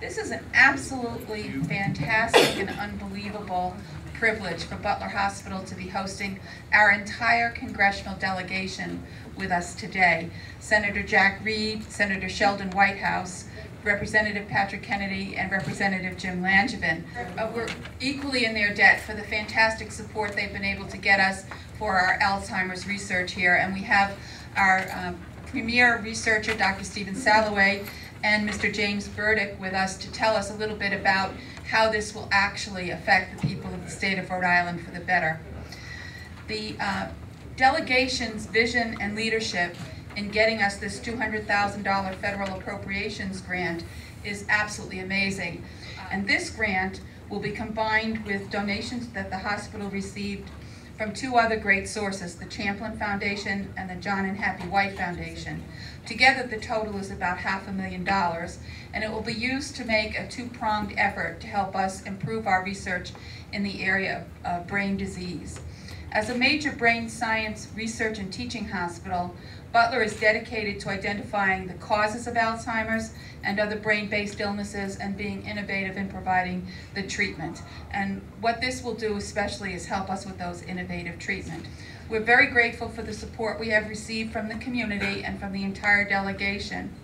This is an absolutely fantastic and unbelievable privilege for Butler Hospital to be hosting our entire congressional delegation with us today. Senator Jack Reed, Senator Sheldon Whitehouse, Representative Patrick Kennedy, and Representative Jim Langevin. Uh, we're equally in their debt for the fantastic support they've been able to get us for our Alzheimer's research here. And we have our um, premier researcher, Dr. Stephen Salloway, and Mr. James Burdick with us to tell us a little bit about how this will actually affect the people of the state of Rhode Island for the better. The uh, delegation's vision and leadership in getting us this $200,000 federal appropriations grant is absolutely amazing. And this grant will be combined with donations that the hospital received from two other great sources, the Champlin Foundation and the John and Happy White Foundation. Together, the total is about half a million dollars, and it will be used to make a two-pronged effort to help us improve our research in the area of uh, brain disease. As a major brain science research and teaching hospital, Butler is dedicated to identifying the causes of Alzheimer's and other brain-based illnesses and being innovative in providing the treatment. And what this will do especially is help us with those innovative treatment. We're very grateful for the support we have received from the community and from the entire delegation.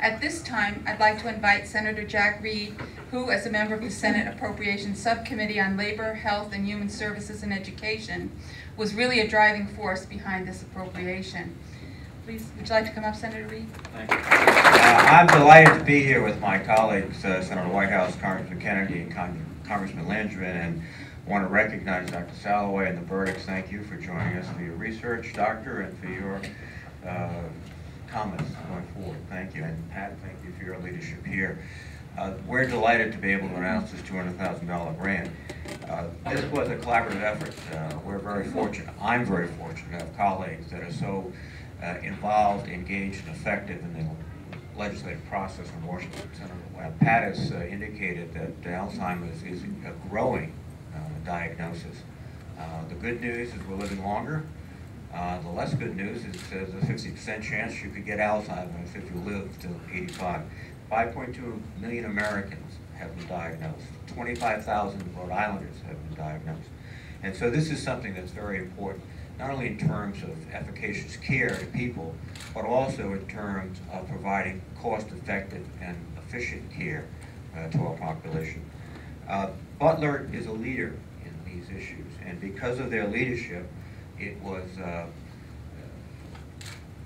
At this time, I'd like to invite Senator Jack Reed, who, as a member of the Senate Appropriations Subcommittee on Labor, Health, and Human Services and Education, was really a driving force behind this appropriation. Please, would you like to come up, Senator Reed? Thank you. Uh, I'm delighted to be here with my colleagues, uh, Senator Whitehouse, Congressman Kennedy, and Con Congressman Langevin, and want to recognize Dr. Salloway and the Burdicks. Thank you for joining us for your research, Doctor, and for your uh, comments going forward. Thank you. And Pat, thank you for your leadership here. Uh, we're delighted to be able to announce this $200,000 grant. Uh, this was a collaborative effort. Uh, we're very fortunate. I'm very fortunate to have colleagues that are so uh, involved, engaged, and effective in the legislative process in Washington. Senator has uh, indicated that Alzheimer's is a growing uh, diagnosis. Uh, the good news is we're living longer. Uh, the less good news is there's a 50% chance you could get Alzheimer's if you live to 85. 5.2 million Americans have been diagnosed. 25,000 Rhode Islanders have been diagnosed. And so this is something that's very important not only in terms of efficacious care to people, but also in terms of providing cost-effective and efficient care uh, to our population. Uh, Butler is a leader in these issues, and because of their leadership, it was uh,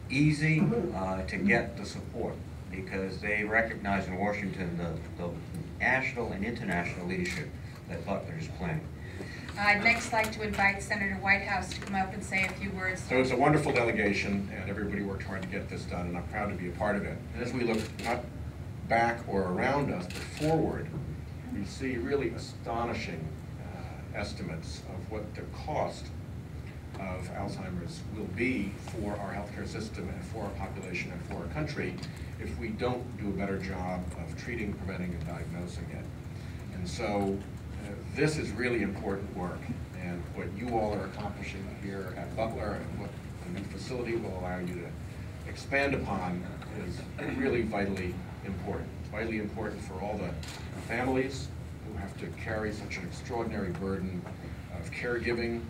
easy uh, to get the support because they recognize in Washington the, the national and international leadership that Butler is playing. I'd next like to invite Senator Whitehouse to come up and say a few words. So it's a wonderful delegation, and everybody worked hard to get this done, and I'm proud to be a part of it. And as we look not back or around us, but forward, we see really astonishing uh, estimates of what the cost of Alzheimer's will be for our healthcare system and for our population and for our country if we don't do a better job of treating, preventing, and diagnosing it. And so this is really important work, and what you all are accomplishing here at Butler and what the new facility will allow you to expand upon is really vitally important. Vitally important for all the families who have to carry such an extraordinary burden of caregiving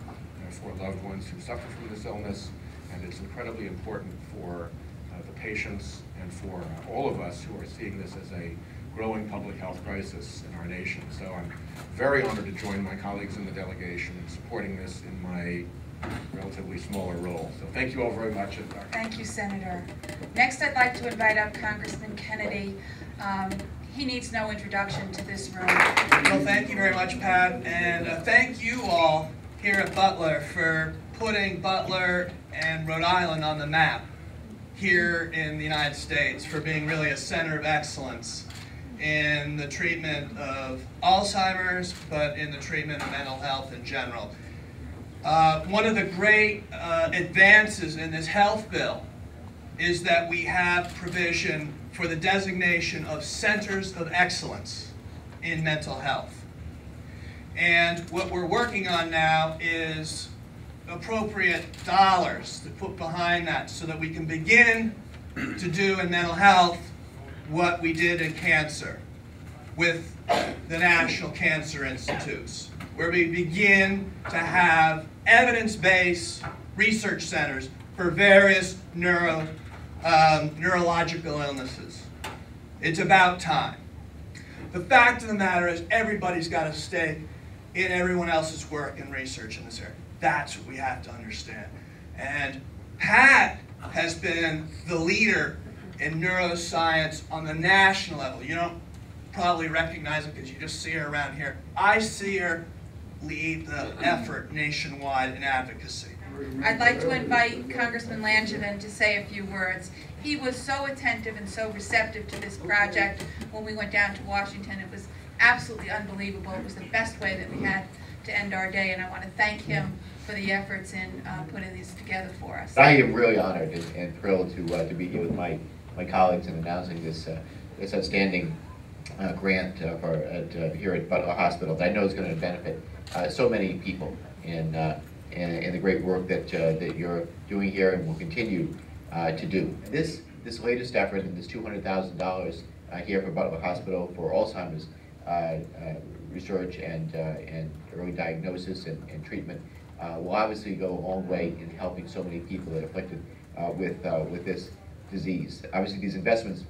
for loved ones who suffer from this illness, and it's incredibly important for uh, the patients and for uh, all of us who are seeing this as a growing public health crisis in our nation. So I'm very honored to join my colleagues in the delegation in supporting this in my relatively smaller role. So thank you all very much. Thank you, Senator. Next, I'd like to invite up Congressman Kennedy. Um, he needs no introduction to this room. Well, thank you very much, Pat, and uh, thank you all here at Butler for putting Butler and Rhode Island on the map here in the United States, for being really a center of excellence in the treatment of Alzheimer's, but in the treatment of mental health in general. Uh, one of the great uh, advances in this health bill is that we have provision for the designation of centers of excellence in mental health. And what we're working on now is appropriate dollars to put behind that so that we can begin to do in mental health what we did in cancer. with the National Cancer Institutes, where we begin to have evidence-based research centers for various neuro, um, neurological illnesses. It's about time. The fact of the matter is, everybody's got a stake in everyone else's work and research in this area. That's what we have to understand. And Pat has been the leader in neuroscience on the national level. You don't probably recognize her because you just see her around here. I see her lead the effort nationwide in advocacy. I'd like to invite Congressman Langevin to say a few words. He was so attentive and so receptive to this project when we went down to Washington. It was absolutely unbelievable. It was the best way that we had to end our day, and I want to thank him for the efforts in uh, putting this together for us. I am really honored and- and thrilled to, uh, to be here with my, my colleagues in announcing this, uh, this outstanding uh, grant uh, for, at, here at Butler Hospital that I know is going to benefit so many people in, in, in the great work that, that you're doing here and will continue to do. This, this latest effort and this $200,000 uh, here for Butler Hospital for Alzheimer's research and, and early diagnosis and, and treatment uh, will obviously go a long way in helping so many people that are afflicted uh, with, uh, with this disease. Obviously, these investments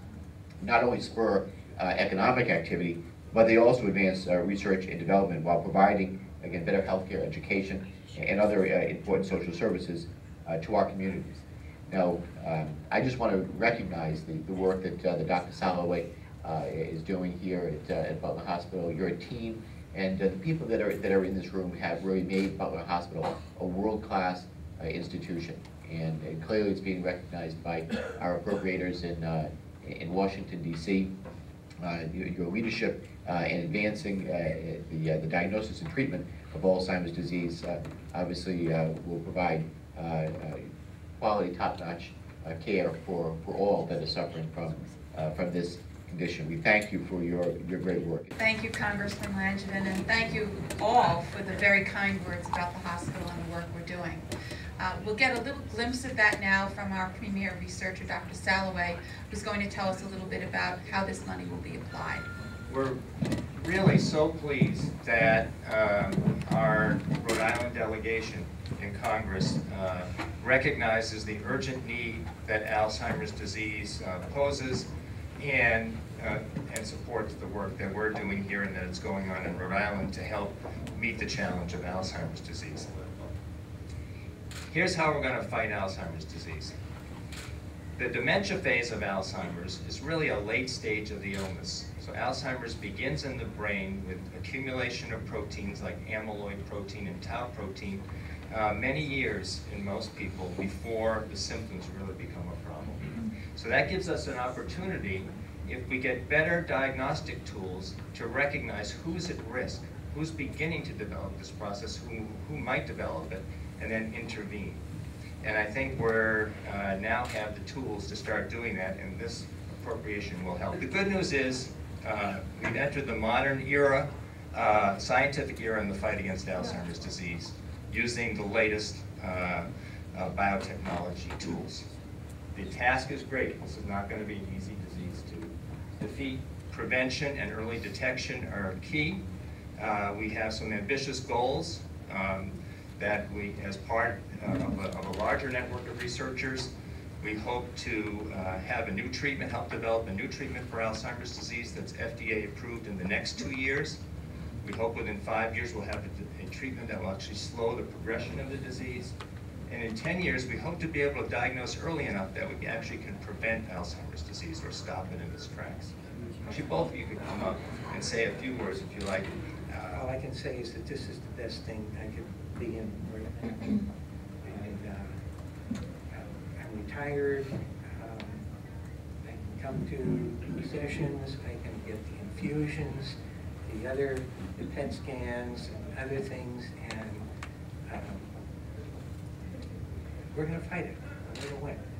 not only spur uh, economic activity, but they also advance uh, research and development while providing, again, better healthcare, education, and other uh, important social services uh, to our communities. Now, um, I just want to recognize the, the work that, uh, that Dr. Salloway is doing here at, at Butler Hospital. You're a team, and the people that are, that are in this room have really made Butler Hospital a world-class institution. And, clearly it's being recognized by our appropriators in, uh, in Washington DC. Uh, your, your leadership uh, in advancing uh, the, uh, the diagnosis and treatment of Alzheimer's disease obviously will provide quality, top-notch care for, for all that are suffering from, from this condition. We thank you for your, your great work. Thank you, Congressman Langevin, and thank you all for the very kind words about the hospital and the work we're doing. Uh, We'll get a little glimpse of that now from our premier researcher, Dr. Salloway, who's going to tell us a little bit about how this money will be applied. We're really so pleased that um, our Rhode Island delegation in Congress uh, recognizes the urgent need that Alzheimer's disease uh, poses and, uh, and supports the work that we're doing here and that is going on in Rhode Island to help meet the challenge of Alzheimer's disease. Here's how we're going to fight Alzheimer's disease. The dementia phase of Alzheimer's is really a late stage of the illness. So Alzheimer's begins in the brain with accumulation of proteins like amyloid protein and tau protein uh, many years in most people before the symptoms really become a problem. So that gives us an opportunity, if we get better diagnostic tools, to recognize who's at risk, who's beginning to develop this process, who, who might develop it, and then intervene. And I think we're, uh, now have the tools to start doing that, and this appropriation will help. The good news is, uh, we've entered the modern era, uh, scientific era in the fight against Alzheimer's disease, using the latest uh, uh, biotechnology tools. The task is great. This is not going to be an easy disease to defeat. Prevention and early detection are key. Uh, we have some ambitious goals um, that we, as part uh, of a, of a larger network of researchers, we hope to uh, have a new treatment, help develop a new treatment for Alzheimer's disease that's FDA approved in the next two years. We hope within five years we'll have a, a treatment that will actually slow the progression of the disease. And in 10 years, we hope to be able to diagnose early enough that we actually can prevent Alzheimer's disease or stop it in its tracks. Actually, both of you could come up and say a few words if you like. All I can say is that this is the best thing I could be in right. And uh, I'm retired. um, I can come to sessions, I can get the infusions, the other, the PET scans and other things, and um, we're gonna fight it. We're gonna win.